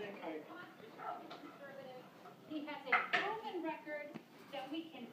think I, He has a proven record that we can